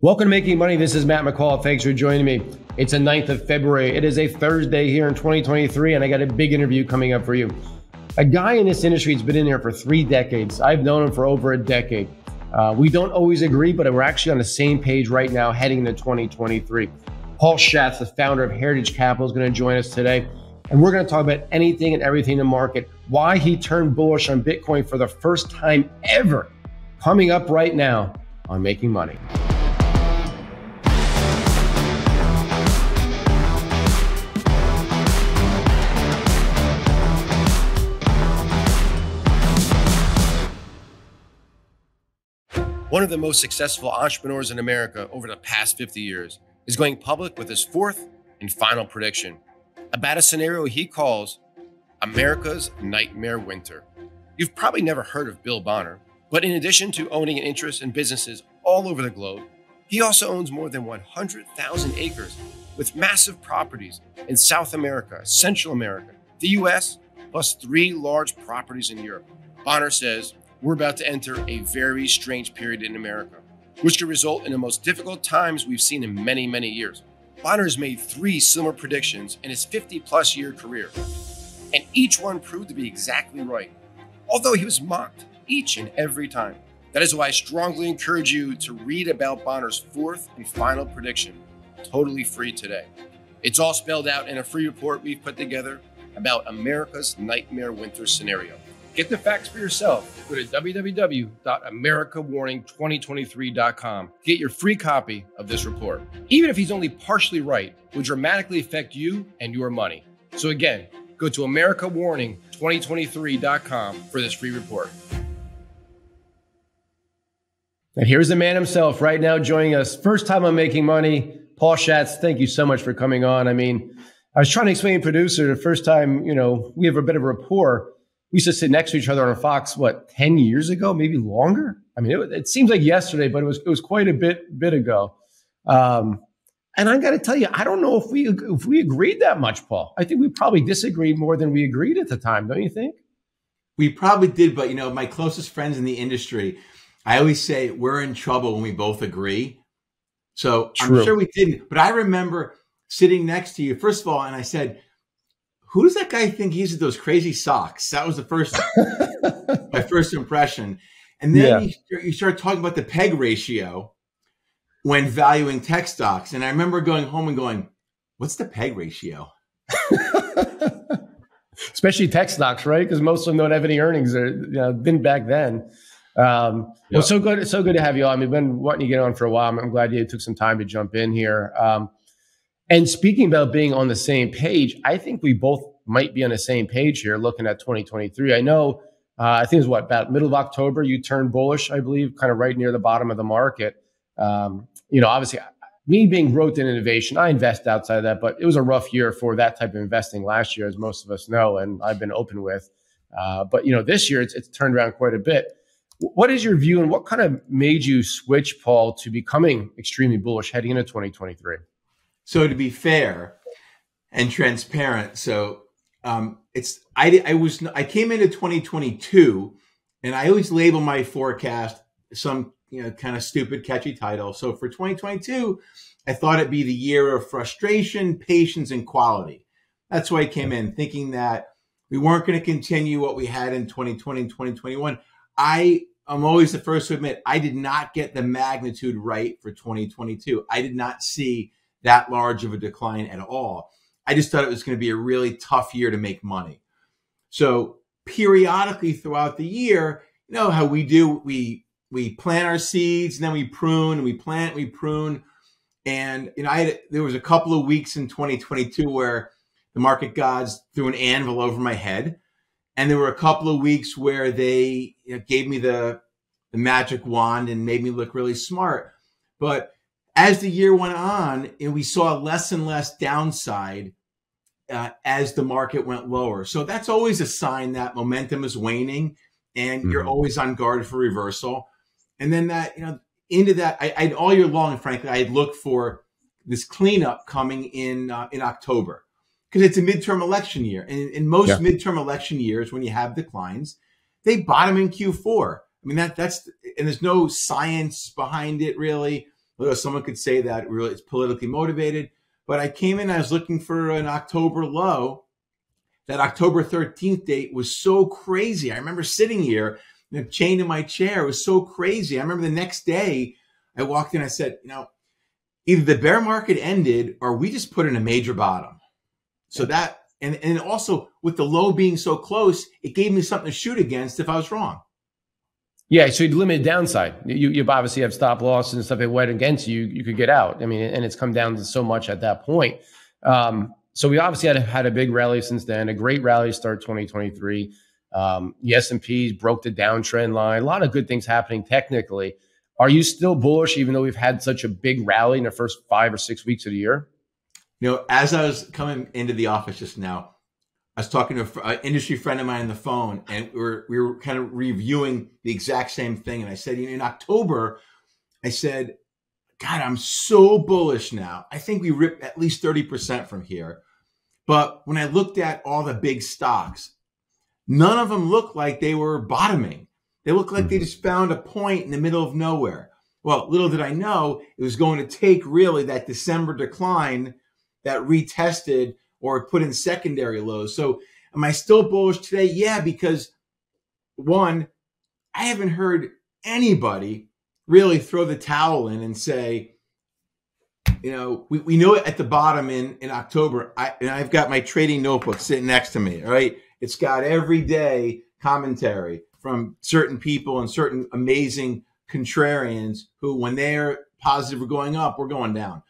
Welcome to Making Money. This is Matt McCall. Thanks for joining me. It's the 9th of February. It is a Thursday here in 2023, and I got a big interview coming up for you. A guy in this industry has been in here for three decades. I've known him for over a decade. Uh, we don't always agree, but we're actually on the same page right now heading into 2023. Paul Schatz, the founder of Heritage Capital, is going to join us today. And we're going to talk about anything and everything in the market, why he turned bullish on Bitcoin for the first time ever, coming up right now on Making Money. One of the most successful entrepreneurs in America over the past 50 years is going public with his fourth and final prediction about a scenario he calls America's Nightmare Winter. You've probably never heard of Bill Bonner, but in addition to owning an interest in businesses all over the globe, he also owns more than 100,000 acres with massive properties in South America, Central America, the US, plus three large properties in Europe. Bonner says we're about to enter a very strange period in America, which could result in the most difficult times we've seen in many, many years. Bonner has made three similar predictions in his 50 plus year career, and each one proved to be exactly right, although he was mocked each and every time. That is why I strongly encourage you to read about Bonner's fourth and final prediction, totally free today. It's all spelled out in a free report we've put together about America's nightmare winter scenario. Get the facts for yourself. Go to www.americawarning2023.com. Get your free copy of this report. Even if he's only partially right, would dramatically affect you and your money. So again, go to americawarning2023.com for this free report. And here's the man himself right now joining us. First time I'm Making Money. Paul Schatz, thank you so much for coming on. I mean, I was trying to explain to producer the first time, you know, we have a bit of rapport we used to sit next to each other on Fox, what, 10 years ago, maybe longer? I mean, it, it seems like yesterday, but it was, it was quite a bit, bit ago. Um, and I got to tell you, I don't know if we, if we agreed that much, Paul. I think we probably disagreed more than we agreed at the time. Don't you think? We probably did, but you know, my closest friends in the industry, I always say we're in trouble when we both agree. So True. I'm sure we didn't, but I remember sitting next to you, first of all, and I said, who does that guy think he's with those crazy socks? That was the first, my first impression. And then yeah. you, you start talking about the peg ratio when valuing tech stocks. And I remember going home and going, what's the peg ratio? Especially tech stocks, right? Because most of them don't have any earnings. Or you know, been back then. Um, yep. Well, so good, so good to have you on. We've been wanting to get on for a while. I'm, I'm glad you took some time to jump in here. Um, and speaking about being on the same page, I think we both might be on the same page here looking at 2023. I know, uh, I think it was what, about middle of October, you turned bullish, I believe, kind of right near the bottom of the market. Um, you know, obviously, me being growth and innovation, I invest outside of that, but it was a rough year for that type of investing last year, as most of us know, and I've been open with. Uh, but, you know, this year it's, it's turned around quite a bit. What is your view and what kind of made you switch, Paul, to becoming extremely bullish heading into 2023? So to be fair and transparent, so um, it's I I was I came into 2022, and I always label my forecast some you know kind of stupid catchy title. So for 2022, I thought it'd be the year of frustration, patience, and quality. That's why I came in thinking that we weren't going to continue what we had in 2020 and 2021. I am always the first to admit I did not get the magnitude right for 2022. I did not see that large of a decline at all. I just thought it was going to be a really tough year to make money. So periodically throughout the year, you know how we do, we we plant our seeds and then we prune and we plant, we prune. And you know, I had, there was a couple of weeks in 2022 where the market gods threw an anvil over my head. And there were a couple of weeks where they you know, gave me the the magic wand and made me look really smart. But as the year went on, and we saw less and less downside uh, as the market went lower. So that's always a sign that momentum is waning, and mm-hmm. you're always on guard for reversal. And then that you know into that, I, I'd all year long, frankly, I'd look for this cleanup coming in uh, in October because it's a midterm election year, and in most yeah. midterm election years, when you have declines, they bottom in Q4. I mean that that's and there's no science behind it really Although someone could say that really it's politically motivated. But I came in, I was looking for an October low. That October 13th date was so crazy. I remember sitting here, chained in my chair. It was so crazy. I remember the next day I walked in, I said, you know, either the bear market ended or we just put in a major bottom. So that and and also with the low being so close, it gave me something to shoot against if I was wrong. Yeah, so you limit downside. You you obviously have stop losses and stuff that went against you. You could get out. I mean, and it's come down to so much at that point. Um, so we obviously had a, had a big rally since then. A great rally start 2023. Um, the S and P's broke the downtrend line. A lot of good things happening technically. Are you still bullish, even though we've had such a big rally in the first five or six weeks of the year? You know, as I was coming into the office just now, I was talking to an industry friend of mine on the phone, and we were we were kind of reviewing the exact same thing. And I said, you know, in October, I said, God, I'm so bullish now. I think we rip at least thirty percent from here. But when I looked at all the big stocks, none of them looked like they were bottoming. They looked like mm-hmm. they just found a point in the middle of nowhere. Well, little did I know it was going to take really that December decline that retested or put in secondary lows. So am I still bullish today? Yeah, because one, I haven't heard anybody really throw the towel in and say, you know, we, we know it at the bottom in, in October. I, and I've got my trading notebook sitting next to me, right? It's got everyday commentary from certain people and certain amazing contrarians who, when they're positive, we're going up, we're going down.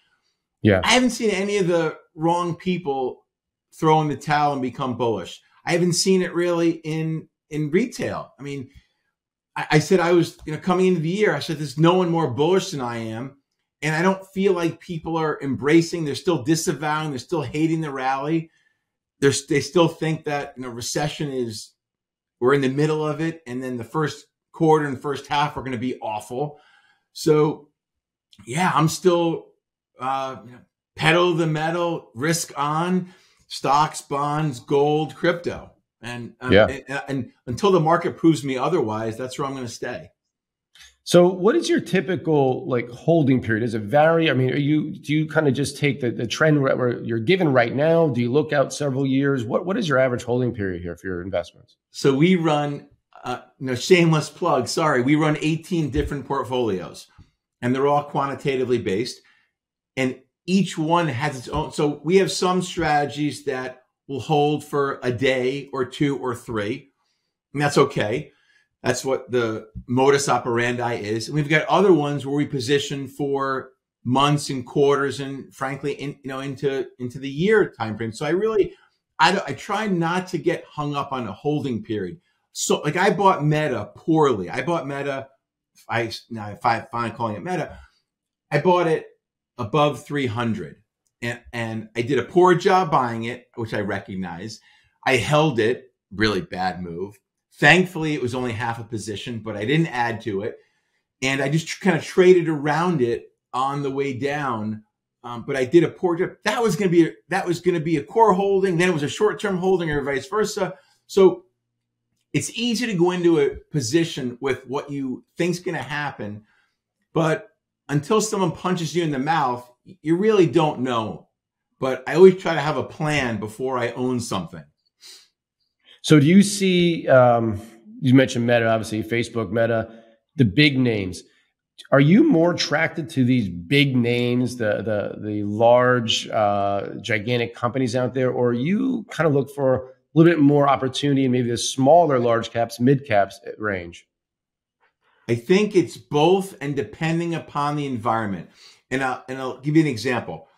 Yeah. I haven't seen any of the wrong people throw in the towel and become bullish. I haven't seen it really in in retail. I mean, I, I said I was you know coming into the year. I said there's no one more bullish than I am, and I don't feel like people are embracing. They're still disavowing. They're still hating the rally. They're, they still think that you know recession is we're in the middle of it, and then the first quarter and first half are going to be awful. So, yeah, I'm still uh, pedal the metal, risk on stocks, bonds, gold, crypto. And, um, yeah. and, and until the market proves me otherwise, that's where I'm going to stay. So, what is your typical like holding period? Does it vary? I mean, are you do you kind of just take the, the trend where you're given right now? Do you look out several years? What what is your average holding period here for your investments? So we run, uh, no shameless plug. Sorry, we run 18 different portfolios, and they're all quantitatively based, and each one has its own. So we have some strategies that will hold for a day or two or three, and that's okay. That's what the modus operandi is. And we've got other ones where we position for months and quarters, and frankly, in, you know, into into the year timeframe. So I really, I I try not to get hung up on a holding period. So like I bought Meta poorly. I bought Meta. I now if I find calling it Meta, I bought it above 300. And, and I did a poor job buying it, which I recognize. I held it, really bad move. Thankfully, it was only half a position, but I didn't add to it. And I just kind of traded around it on the way down. Um, but I did a poor job. That was going to be a, that was going to be a core holding. Then it was a short term holding, or vice versa. So it's easy to go into a position with what you think's going to happen, but until someone punches you in the mouth, you really don't know. But I always try to have a plan before I own something. So, do you see? Um, you mentioned Meta, obviously Facebook, Meta, the big names. Are you more attracted to these big names, the the the large, uh, gigantic companies out there, or you kind of look for a little bit more opportunity in maybe the smaller, large caps, mid caps range? I think it's both and depending upon the environment. And I'll, and I'll give you an example.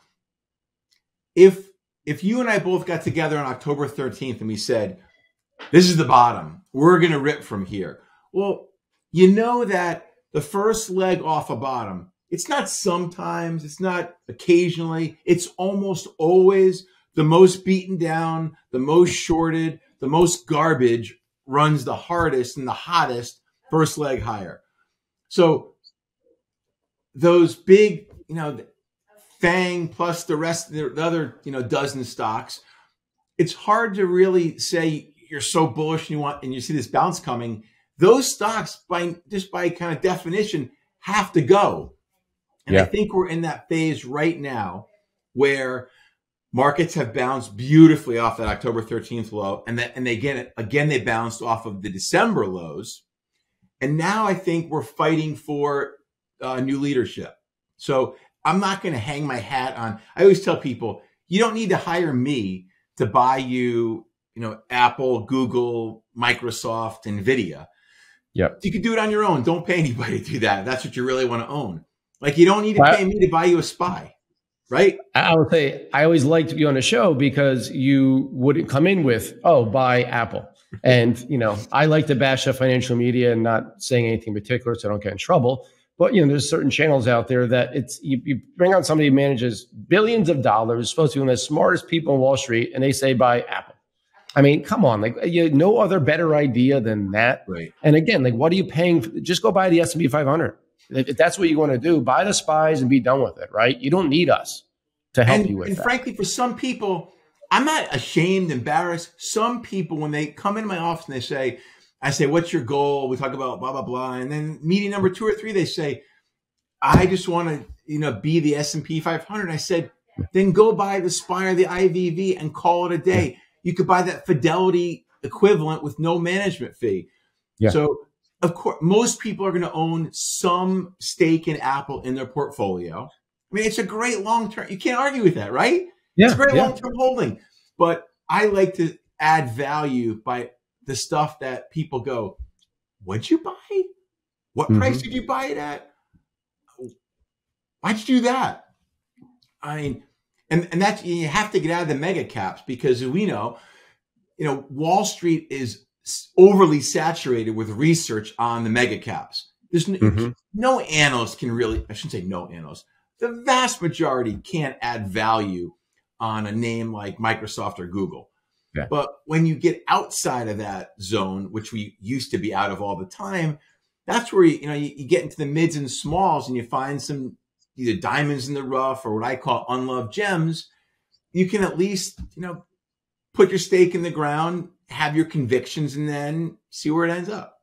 If if you and I both got together on October 13th and we said, this is the bottom, we're going to rip from here. Well, you know that the first leg off a bottom, it's not sometimes, it's not occasionally, it's almost always the most beaten down, the most shorted, the most garbage runs the hardest and the hottest first leg higher. So those big, you know, Fang plus the rest, the other, you know, dozen stocks, it's hard to really say you're so bullish and you want, and you see this bounce coming. Those stocks, by just by kind of definition, have to go. And yeah. I think we're in that phase right now where markets have bounced beautifully off that October 13th low. And that, and they again, again, they bounced off of the December lows. And now I think we're fighting for uh, new leadership. So I'm not going to hang my hat on. I always tell people, you don't need to hire me to buy you, you know, Apple, Google, Microsoft, Nvidia. Yep. You could do it on your own. Don't pay anybody to do that. That's what you really want to own. Like you don't need to pay me to buy you a spy, right? I would say I always liked to be on a show because you wouldn't come in with, oh, buy Apple. And you know, I like to bash the financial media and not saying anything particular so I don't get in trouble. But you know, there's certain channels out there that it's you, you bring on somebody who manages billions of dollars, supposed to be one of the smartest people on Wall Street, and they say buy Apple. I mean, come on, like you no other better idea than that. Right. And again, like, what are you paying? For? Just go buy the S and P 500. If that's what you want to do, buy the spies and be done with it. Right? You don't need us to help and, you with and that. frankly, for some people, I'm not ashamed, embarrassed. Some people, when they come into my office and they say, I say, what's your goal? We talk about blah, blah, blah. And then meeting number two or three, they say, I just want to, you know, be the S&P 500. I said, then go buy the SPY or the IVV and call it a day. You could buy that Fidelity equivalent with no management fee. Yeah. So of course, most people are going to own some stake in Apple in their portfolio. I mean, it's a great long term. You can't argue with that, right? Yeah, it's a great yeah. long term holding. But I like to add value by the stuff that people go, What'd you buy? What mm-hmm. price did you buy it at? Why'd you do that? I mean, and, and that's you have to get out of the mega caps because we know, you know, Wall Street is overly saturated with research on the mega caps. There's no, mm-hmm. no analyst can really, I shouldn't say no analyst, the vast majority can't add value on a name like Microsoft or Google. Yeah. But when you get outside of that zone, which we used to be out of all the time, that's where you, you know you, you get into the mids and smalls and you find some either diamonds in the rough or what I call unloved gems. You can at least you know put your stake in the ground, have your convictions, and then see where it ends up.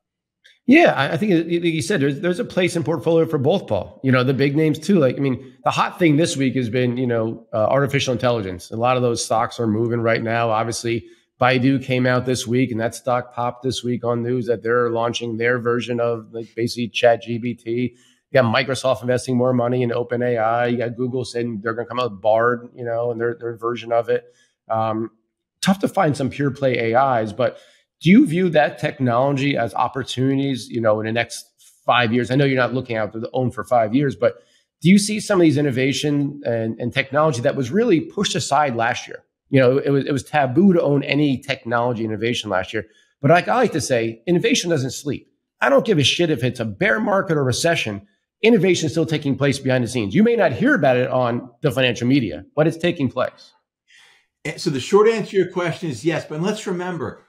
Yeah, I think like you said there's there's a place in portfolio for both, Paul. You know, the big names too. Like, I mean, the hot thing this week has been you know uh, artificial intelligence. A lot of those stocks are moving right now. Obviously, Baidu came out this week, and that stock popped this week on news that they're launching their version of like basically ChatGPT. You got Microsoft investing more money in OpenAI. You got Google saying they're going to come out with Bard, you know, and their their version of it. Um, tough to find some pure play AIs, but do you view that technology as opportunities, you know, in the next five years? I know you're not looking out to own for five years, but do you see some of these innovation and, and technology that was really pushed aside last year? You know, it was it was taboo to own any technology innovation last year. But like I like to say, innovation doesn't sleep. I don't give a shit if it's a bear market or recession. Innovation is still taking place behind the scenes. You may not hear about it on the financial media, but it's taking place. Eh, so the short answer to your question is yes. But let's remember,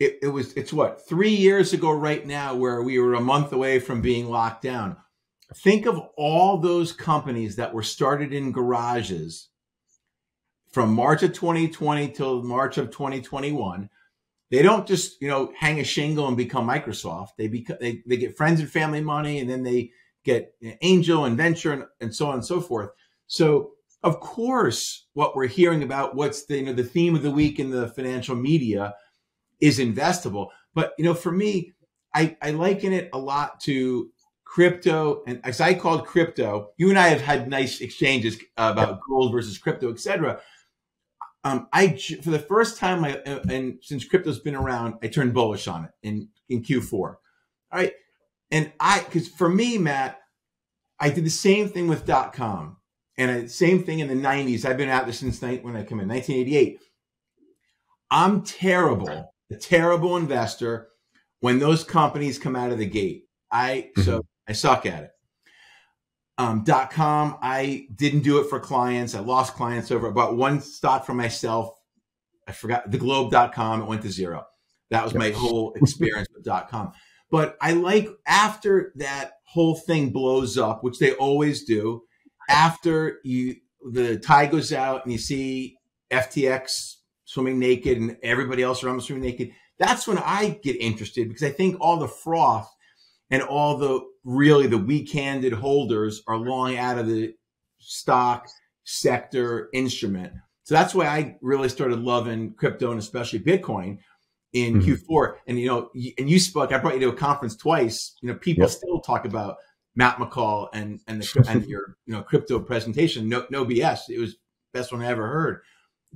it, it was it's what three years ago right now where we were a month away from being locked down. Think of all those companies that were started in garages from march of 2020 till march of 2021 they don't just you know hang a shingle and become microsoft. They become they, they get friends and family money and then they get angel and venture and, and so on and so forth. So of course what we're hearing about what's the you know the theme of the week in the financial media is investable. But you know, for me, I, I liken it a lot to crypto, and as I called crypto, you and I have had nice exchanges about gold versus crypto, etc. Um, I for the first time, I, uh, and since crypto's been around, I turned bullish on it in in Q4. All right, and I because for me, Matt, I did the same thing with dot com, and I, same thing in the '90s. I've been out there since when I come in 1988. I'm terrible a terrible investor when those companies come out of the gate. I mm-hmm. so I suck at it. Um, dot com, I didn't do it for clients. I lost clients over about one stock for myself. I forgot theglobe.com, it went to zero. That was my whole experience with dot com. But I like after that whole thing blows up, which they always do, after you the tide goes out and you see FTX swimming naked and everybody else around swimming naked. That's when I get interested because I think all the froth and all the really the weak-handed holders are long out of the stock sector instrument. So that's why I really started loving crypto and especially Bitcoin in mm-hmm. Q4. And you know, and you spoke. I brought you to a conference twice. You know, people yep. still talk about Matt McCall and and the and your you know crypto presentation. No no BS. It was best one I ever heard.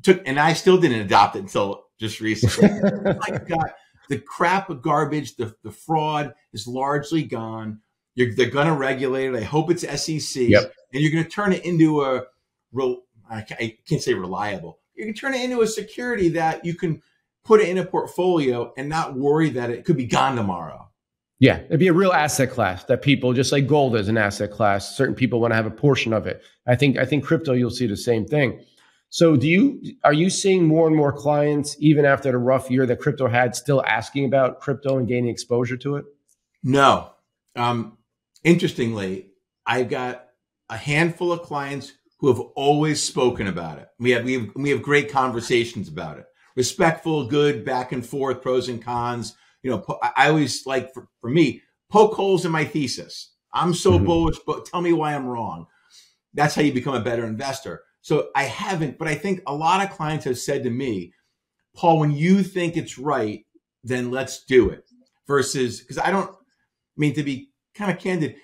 Took and I still didn't adopt it until just recently. My God, the crap of garbage, the the fraud is largely gone. You're, they're going to regulate it. I hope it's SEC, yep. and you're going to turn it into a real. I can't say reliable. You can turn it into a security that you can put it in a portfolio and not worry that it could be gone tomorrow. Yeah, it'd be a real asset class that people, just like gold is an asset class, certain people want to have a portion of it. I think I think crypto, you'll see the same thing. So, do you are you seeing more and more clients, even after the rough year that crypto had, still asking about crypto and gaining exposure to it? No. Um, interestingly, I've got a handful of clients who have always spoken about it. We have we have we have great conversations about it respectful, good, back and forth, pros and cons. You know, I always like for, for me, poke holes in my thesis. I'm so mm-hmm. bullish, but tell me why I'm wrong. That's how you become a better investor. So I haven't, but I think a lot of clients have said to me, Paul, when you think it's right, then let's do it. Versus, because I don't I mean to be kind of candid,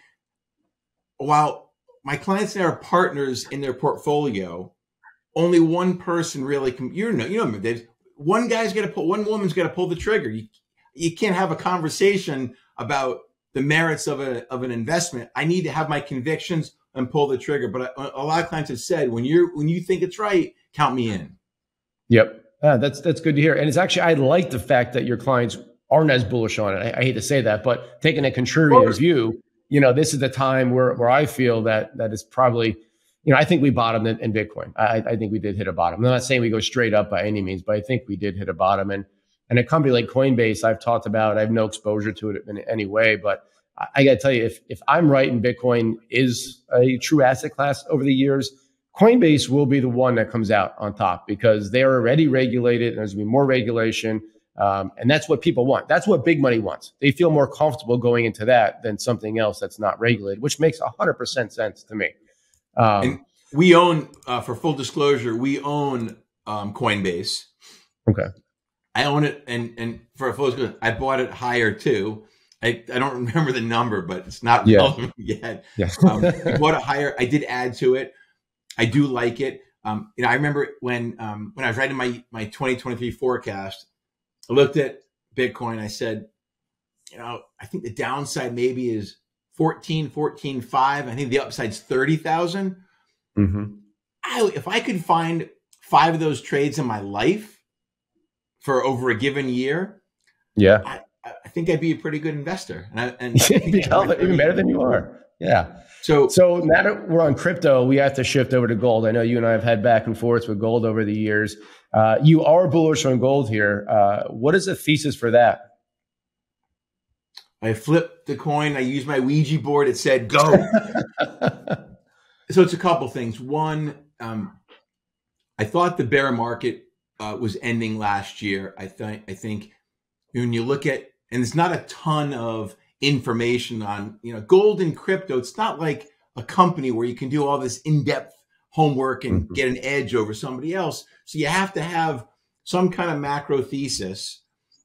while my clients and are partners in their portfolio, only one person really can. You know, you know, one guy's got to pull, one woman's got to pull the trigger. You, you can't have a conversation about the merits of a of an investment. I need to have my convictions and pull the trigger. But I, a lot of clients have said when you're when you think it's right, count me in. Yep, uh, that's that's good to hear. And it's actually I like the fact that your clients aren't as bullish on it. I, I hate to say that, but taking a contrarian view, you know, this is the time where where I feel that that is probably you know, I think we bottomed in, in Bitcoin. I, I, think we did hit a bottom. I'm not saying we go straight up by any means, but I think we did hit a bottom. And and a company like Coinbase, I've talked about. I have no exposure to it in any way, but I, I got to tell you, if if I'm right and Bitcoin is a true asset class over the years, Coinbase will be the one that comes out on top because they are already regulated, and there's going to be more regulation. Um, and that's what people want. That's what big money wants. They feel more comfortable going into that than something else that's not regulated, which makes 100% sense to me. Um, we own, uh, for full disclosure, we own um, Coinbase. Okay. I own it, and and for full disclosure, I bought it higher too. I, I don't remember the number, but it's not yeah. relevant yet. Yeah. um, I bought it higher. I did add to it. I do like it. Um, you know, I remember when um, when I was writing my my 2023 forecast, I looked at Bitcoin. I said, you know, I think the downside maybe is 14, 14, 5. I think the upside's 30,000. Mm-hmm. I, if I could find five of those trades in my life for over a given year, yeah, I, I think I'd be a pretty good investor. And, I, and even better than you are. Yeah. So, so now that we're on crypto, we have to shift over to gold. I know you and I have had back and forth with gold over the years. Uh, you are bullish on gold here. Uh, what is the thesis for that? I flipped the coin. I used my Ouija board. It said go. so it's a couple things. One, um, I thought the bear market uh, was ending last year. I think I think when you look at and there's not a ton of information on you know gold and crypto. It's not like a company where you can do all this in-depth homework and mm-hmm. get an edge over somebody else. So you have to have some kind of macro thesis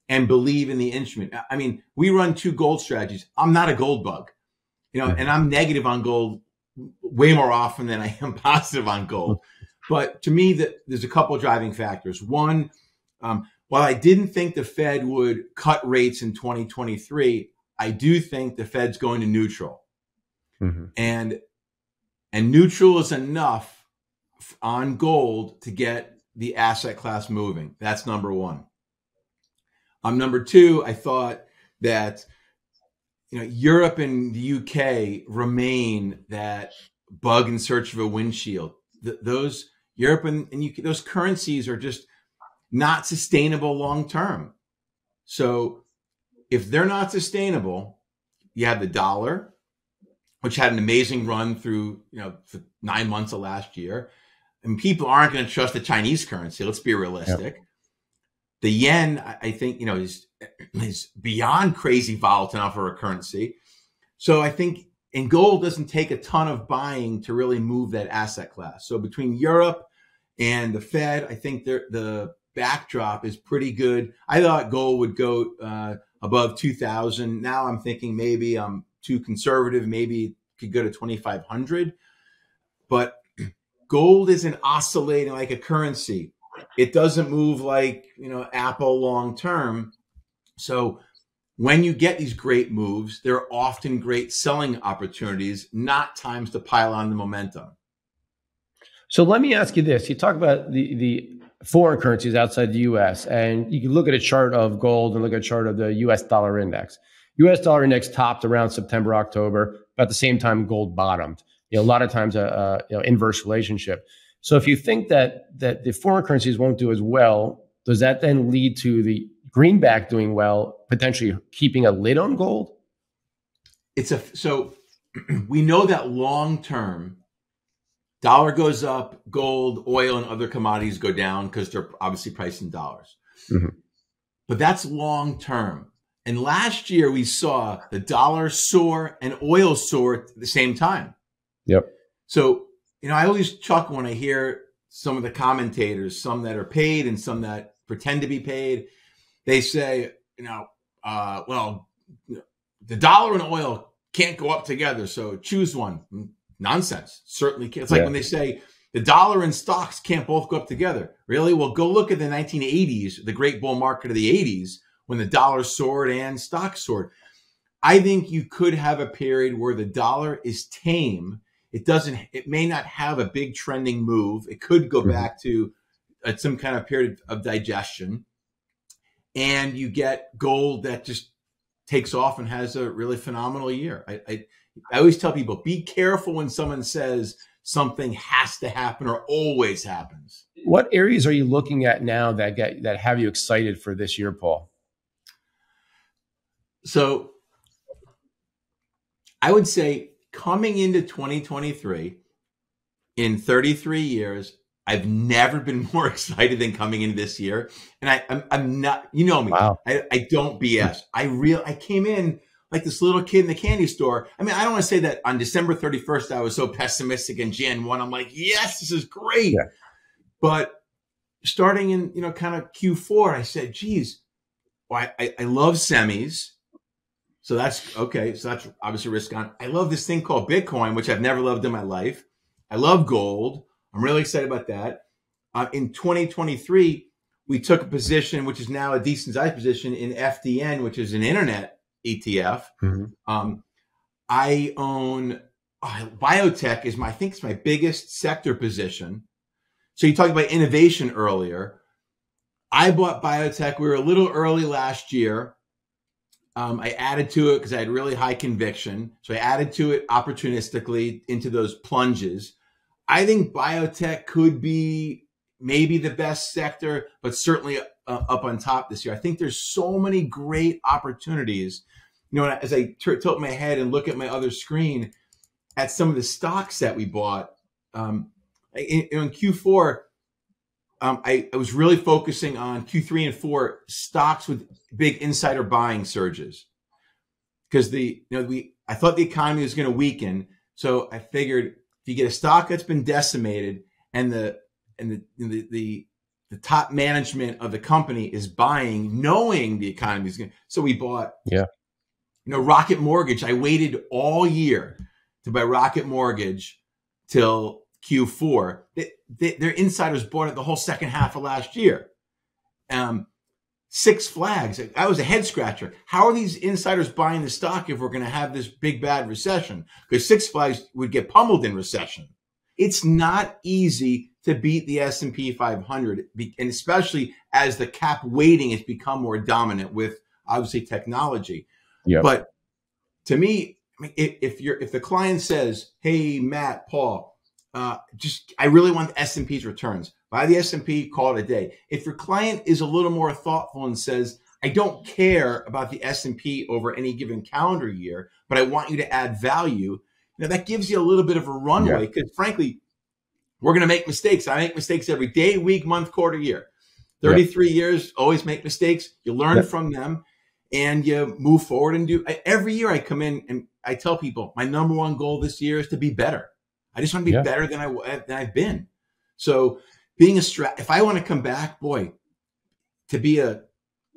and believe in the instrument. I mean, we run two gold strategies. I'm not a gold bug, you know, and I'm negative on gold way more often than I am positive on gold. But to me, that there's a couple driving factors. One, um, while I didn't think the Fed would cut rates in 2023, I do think the Fed's going to neutral, mm-hmm. and and neutral is enough on gold to get the asset class moving. That's number one. Um, number two, I thought that you know Europe and the UK remain that bug in search of a windshield. Th- those Europe and, and UK, those currencies are just not sustainable long term. So if they're not sustainable, you have the dollar, which had an amazing run through you know nine months of last year, and people aren't going to trust the Chinese currency. Let's be realistic. Yep. The yen, I think, you know, is is beyond crazy volatile for a currency. So I think and gold doesn't take a ton of buying to really move that asset class. So between Europe and the Fed, I think the backdrop is pretty good. I thought gold would go uh, above 2000. Now I'm thinking maybe I'm too conservative. Maybe could go to 2500. But gold isn't oscillating like a currency. It doesn't move like, you know, Apple long term. So when you get these great moves, they're often great selling opportunities, not times to pile on the momentum. So let me ask you this. You talk about the, the foreign currencies outside the US, and you can look at a chart of gold and look at a chart of the US dollar index. US dollar index topped around September, October, about the same time gold bottomed. You know, a lot of times a, a you know, inverse relationship. So if you think that that the foreign currencies won't do as well, does that then lead to the greenback doing well, potentially keeping a lid on gold? It's a so we know that long term dollar goes up, gold, oil, and other commodities go down because they're obviously priced in dollars. Mm-hmm. But that's long term. And last year we saw the dollar soar and oil soar at the same time. Yep. So, you know, I always chuckle when I hear some of the commentators, some that are paid and some that pretend to be paid. They say, you know, uh, well, the dollar and oil can't go up together. So choose one. Nonsense. Certainly can't. It's like yeah. when they say the dollar and stocks can't both go up together. Really? Well, go look at the 1980s, the great bull market of the 80s when the dollar soared and stocks soared. I think you could have a period where the dollar is tame. It doesn't, it may not have a big trending move. It could go mm-hmm. back to uh, some kind of period of digestion. And you get gold that just takes off and has a really phenomenal year. I, I, I always tell people be careful when someone says something has to happen or always happens. What areas are you looking at now that get that have you excited for this year, Paul? So I would say coming into 2023 in 33 years, I've never been more excited than coming into this year. And I, I'm, I'm not, you know me, wow. I, I don't BS. I real, I came in like this little kid in the candy store. I mean, I don't want to say that on December 31st, I was so pessimistic and Jan 1, I'm like, yes, this is great. Yeah. But starting in, you know, kind of Q4, I said, geez, well, I, I, I love semis. So that's okay. So that's obviously risk on. I love this thing called Bitcoin, which I've never loved in my life. I love gold. I'm really excited about that. Uh, in 2023, we took a position, which is now a decent sized position in FDN, which is an internet ETF. Mm-hmm. Um, I own uh, biotech is my I think it's my biggest sector position. So you talked about innovation earlier. I bought biotech. We were a little early last year. Um, I added to it because I had really high conviction. So I added to it opportunistically into those plunges. I think biotech could be maybe the best sector, but certainly uh, up on top this year. I think there's so many great opportunities. You know, as I t- tilt my head and look at my other screen at some of the stocks that we bought um, in, in Q4, um, I, I was really focusing on Q3 and four stocks with big insider buying surges because the you know we I thought the economy was going to weaken, so I figured if you get a stock that's been decimated and the and the the, the the top management of the company is buying, knowing the economy is going. So we bought, yeah, you know, Rocket Mortgage. I waited all year to buy Rocket Mortgage till Q4. They, they, their insiders bought it the whole second half of last year. Um, Six Flags. I was a head scratcher. How are these insiders buying the stock if we're going to have this big bad recession? Because Six Flags would get pummeled in recession. It's not easy to beat the S&P 500, and especially as the cap weighting has become more dominant with obviously technology. Yeah. But to me, I mean, if, you're if the client says, "Hey, Matt, Paul, uh, just I really want the S&P's returns. Buy the S&P, call it a day. If your client is a little more thoughtful and says, I don't care about the S&P over any given calendar year, but I want you to add value, now that gives you a little bit of a runway because yeah. frankly, we're going to make mistakes. I make mistakes every day, week, month, quarter, year. 33 yeah. years, always make mistakes. You learn yeah. from them and you move forward and do every year I come in and I tell people my number one goal this year is to be better. I just want to be better than I than I've been. So being a strat, if I want to come back, boy, to be a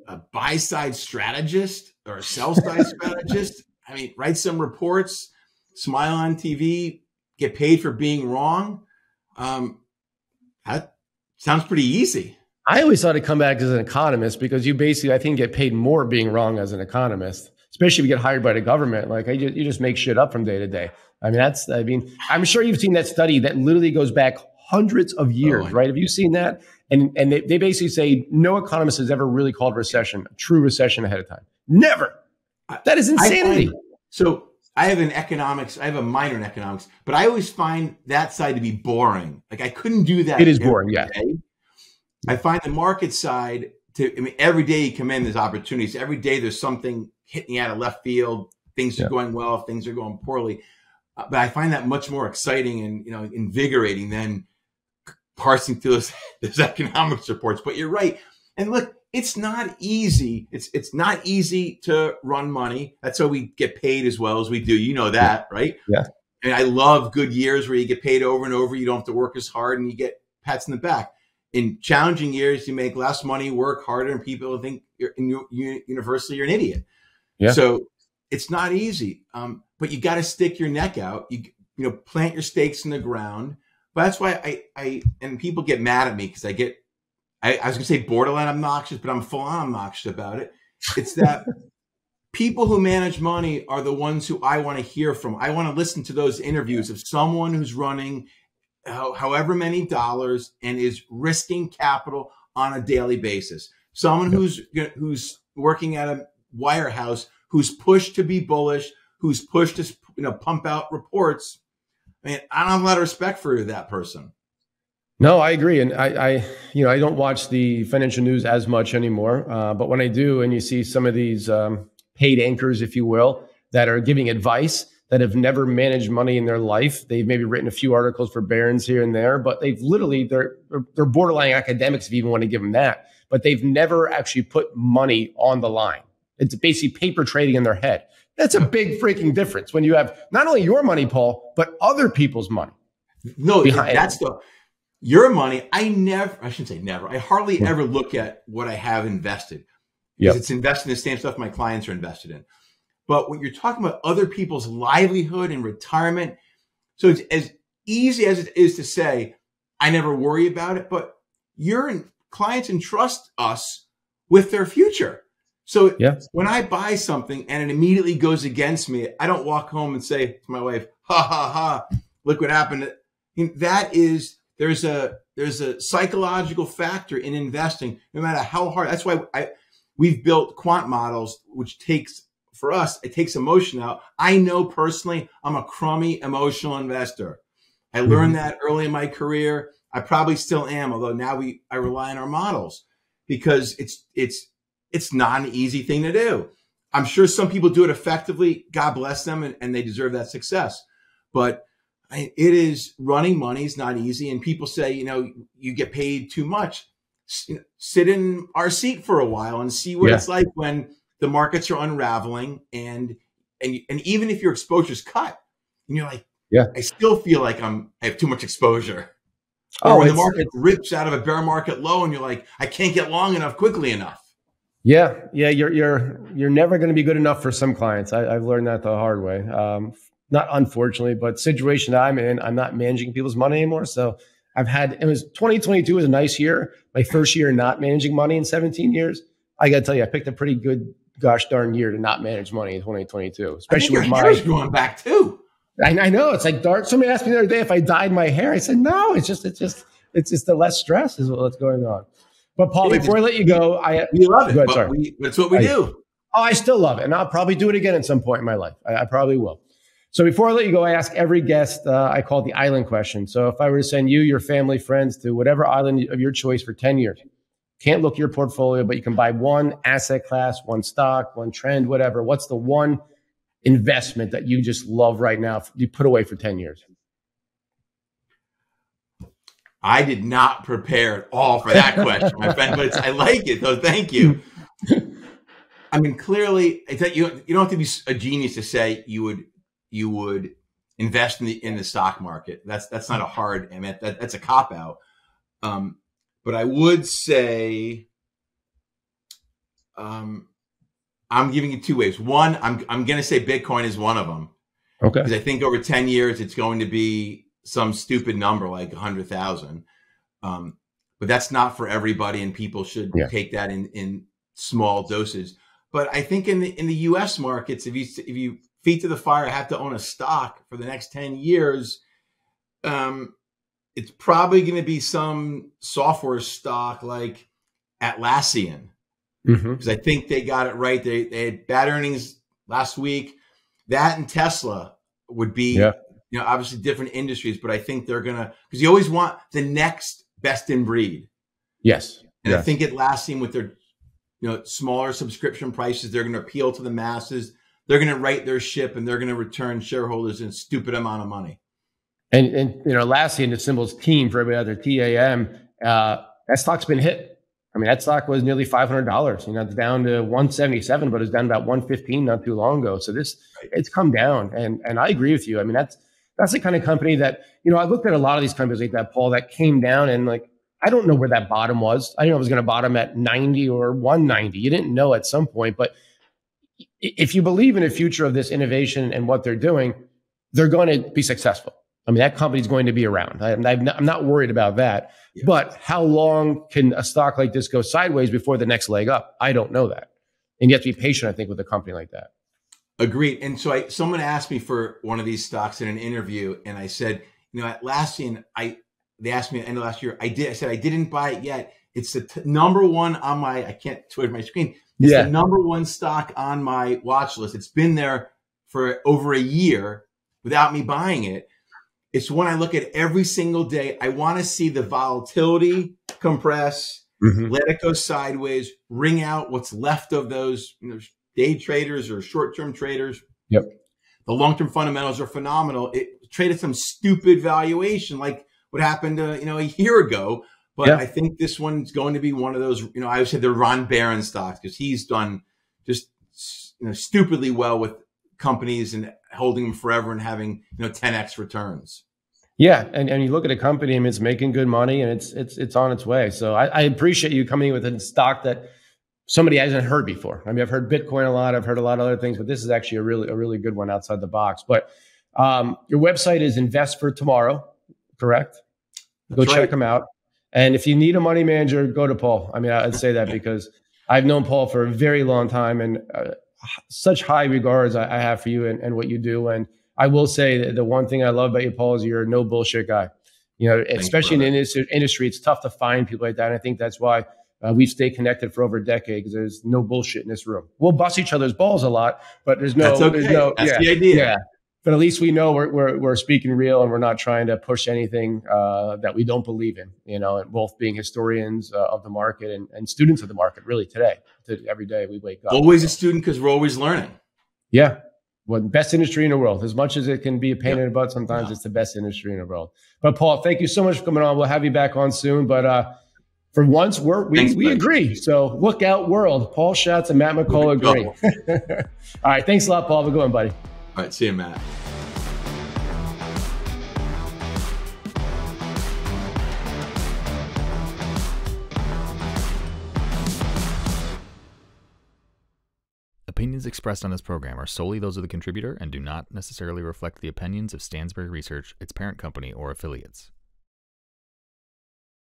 a buy side strategist or a sell side strategist. I mean, write some reports, smile on TV, get paid for being wrong. Um, that sounds pretty easy. I always thought to come back as an economist because you basically, I think, get paid more being wrong as an economist, especially if you get hired by the government. Like I just, you just make shit up from day to day. I mean, that's, I mean, I'm sure you've seen that study that literally goes back hundreds of years, Oh, right? Have you seen that? And and they, they basically say no economist has ever really called recession a true recession ahead of time. Never. That is I insanity. so I have an economics, I have a minor in economics, but I always find that side to be boring. Like I couldn't do that. It is boring, yeah. day. I find the market side to, I mean, every day you come in, there's opportunities. Every day there's something hitting you out of left field. Things are going well, things are going poorly. Uh, but I find that much more exciting and, you know, invigorating than parsing through those, those economics reports. But you're right. And look, it's not easy. It's it's not easy to run money. That's how we get paid as well as we do. You know that, right? Yeah. And I love good years where you get paid over and over. You don't have to work as hard and you get pats in the back. In challenging years, you make less money, work harder, and people think you're in u- u- universally you're an idiot. Yeah. So it's not easy. Um, but you got to stick your neck out. You you know plant your stakes in the ground. But that's why I I and people get mad at me because I get I, I was gonna say borderline obnoxious, but I'm full on obnoxious about it. It's that people who manage money are the ones who I want to hear from. I want to listen to those interviews of someone who's running how, however many dollars and is risking capital on a daily basis. Someone who's who's working at a wirehouse, who's pushed to be bullish, who's pushed to you know pump out reports. I mean, I don't have a lot of respect for that person. No, I agree, and I, I, you know, I don't watch the financial news as much anymore. Uh, but when I do, and you see some of these um, paid anchors, if you will, that are giving advice that have never managed money in their life, they've maybe written a few articles for Barron's here and there, but they've literally they're they're borderline academics if you even want to give them that. But they've never actually put money on the line. It's basically paper trading in their head. That's a big freaking difference when you have not only your money, Paul, but other people's money. No, behind that's the your money. I never, I shouldn't say never. I hardly ever look at what I have invested Yep. because it's invested in the same stuff my clients are invested in. But when you're talking about other people's livelihood and retirement, so it's as easy as it is to say, I never worry about it, but your clients entrust us with their future. So Yeah. when I buy something and it immediately goes against me, I don't walk home and say to my wife, ha ha ha, look what happened. That is there's a there's a psychological factor in investing, no matter how hard. That's why I we've built quant models, which takes for us, it takes emotion out. I know personally I'm a crummy emotional investor. I mm-hmm. learned that early in my career. I probably still am, although now we I rely on our models because it's it's it's not an easy thing to do. I'm sure some people do it effectively. God bless them, and, and they deserve that success. But it is running money is not easy, and people say, you know, you get paid too much. S- Sit in our seat for a while and see what Yeah. it's like when the markets are unraveling, and and and even if your exposure is cut, and you're like, Yeah. I still feel like I'm I have too much exposure. Oh, Or when the market rips out of a bear market low, and you're like, I can't get long enough quickly enough. Yeah, yeah, you're you're you're never going to be good enough for some clients. I, I've learned that the hard way. Um, not unfortunately, but situation I'm in, I'm not managing people's money anymore. So I've had it was 2022 was a nice year. My first year not managing money in 17 years. I got to tell you, I picked a pretty good, gosh darn year to not manage money in 2022, I think especially with my. hair's growing back too. I, I know it's like dark. Somebody asked me the other day if I dyed my hair. I said no. It's just it's just it's just the less stress is what's going on. But Paul, before I let you go, I We love it, ahead, but sorry. we, that's what we I- do. Oh, I still love it, and I'll probably do it again at some point in my life. I, I probably will. So before I let you go, I ask every guest. Uh, I call it the island question. So if I were to send you, your family, friends to whatever island of your choice for ten years, can't look at your portfolio, but you can buy one asset class, one stock, one trend, whatever. What's the one investment that you just love right now? You put away for ten years. I did not prepare at all for that question, my friend, but I like it. So thank you. I mean, clearly, you you don't have to be a genius to say you would you would invest in the in the stock market. That's that's not a hard. I mean, that, that's a cop out. Um, but I would say, um, I'm giving you two ways. One, I'm I'm going to say Bitcoin is one of them. Okay. Because I think over ten years it's going to be some stupid number like a hundred thousand. Um, but that's not for everybody, and people should yeah. take that in in small doses. But I think in the in the U.S. markets, if you if you feet to the fire, have to own a stock for the next ten years, um, it's probably going to be some software stock like Atlassian because mm-hmm. I think they got it right. They they had bad earnings last week. That and Tesla would be, yeah. you know, obviously different industries, but I think they're gonna because you always want the next best in breed. Yes, and yes. I think Atlassian with their you know smaller subscription prices, they're going to appeal to the masses. They're going to right their ship and they're going to return shareholders a stupid amount of money. And and you know, Atlassian, the symbol's team for every other TAM. Uh, that stock's been hit. I mean, that stock was nearly five hundred dollars. You know, it's down to one seventy seven, but it's down about one fifteen not too long ago. So this it's come down, and and I agree with you. I mean, that's that's the kind of company that you know. I looked at a lot of these companies like that, Paul, that came down, and like I don't know where that bottom was. I didn't know it was going to bottom at ninety or one ninety. You didn't know at some point, but if you believe in a future of this innovation and what they're doing, they're going to be successful. I mean, that company's going to be around. I, am not, not, worried about that. Yeah. But how long can a stock like this go sideways before the next leg up? I don't know that. And you have to be patient, I think, with a company like that. Agreed. And so I, someone asked me for one of these stocks in an interview, and I said, you know, last Atlassian, I they asked me at the end of last year. I did. I said I didn't buy it yet. It's the t- number one on my. I can't twitch my screen. It's yeah. the number one stock on my watch list. It's been there for over a year without me buying it. It's one I look at every single day. I want to see the volatility compress, mm-hmm. let it go sideways, wring out what's left of those you know, day traders or short term traders. Yep. The long term fundamentals are phenomenal. It traded some stupid valuation like what happened uh, you know a year ago. But yeah. I think this one's going to be one of those. You know, I always said the Ron Baron stocks because he's done just you know stupidly well with companies and holding them forever and having you know 10x returns. Yeah, and, and you look at a company and it's making good money and it's it's it's on its way. So I, I appreciate you coming with a stock that somebody hasn't heard before. I mean, I've heard Bitcoin a lot, I've heard a lot of other things, but this is actually a really a really good one outside the box. But um, your website is Invest for Tomorrow, correct? Go That's check right. them out. And if you need a money manager, go to Paul. I mean, I'd say that because I've known Paul for a very long time and uh, such high regards I, I have for you and, and, what you do. And I will say that the one thing I love about you, Paul, is you're a no bullshit guy. You know, Thanks, especially brother. in the industry, it's tough to find people like that. And I think that's why uh, we've stayed connected for over a decade because there's no bullshit in this room. We'll bust each other's balls a lot, but there's no, that's okay. there's no, that's yeah, the idea. Yeah but at least we know we're, we're, we're speaking real and we're not trying to push anything uh, that we don't believe in, you know, and both being historians uh, of the market and, and students of the market really today, to, every day we wake up. Always a student because we're always learning. Yeah. Well, best industry in the world. As much as it can be a pain in the butt, sometimes it's the best industry in the world. But Paul, thank you so much for coming on. We'll have you back on soon. But uh, for once, we're, we, thanks, we agree. So look out, world. Paul Schatz and Matt McCall agree. All right. Thanks a lot, Paul. Have a good one, buddy. All right. See you, Matt. Opinions expressed on this program are solely those of the contributor and do not necessarily reflect the opinions of Stansberry Research, its parent company, or affiliates.